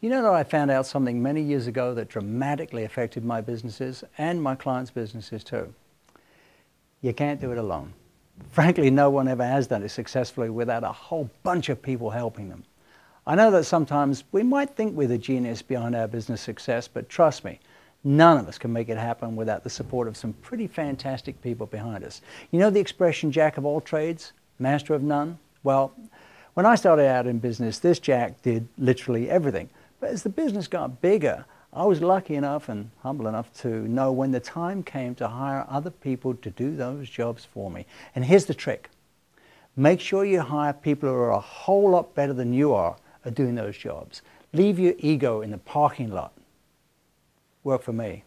You know that I found out something many years ago that dramatically affected my businesses and my clients' businesses too. You can't do it alone. Frankly, no one ever has done it successfully without a whole bunch of people helping them. I know that sometimes we might think we're the genius behind our business success, but trust me, none of us can make it happen without the support of some pretty fantastic people behind us. You know the expression, jack of all trades, master of none? Well, when I started out in business, this jack did literally everything. But as the business got bigger, I was lucky enough and humble enough to know when the time came to hire other people to do those jobs for me. And here's the trick. Make sure you hire people who are a whole lot better than you are at doing those jobs. Leave your ego in the parking lot. Work for me.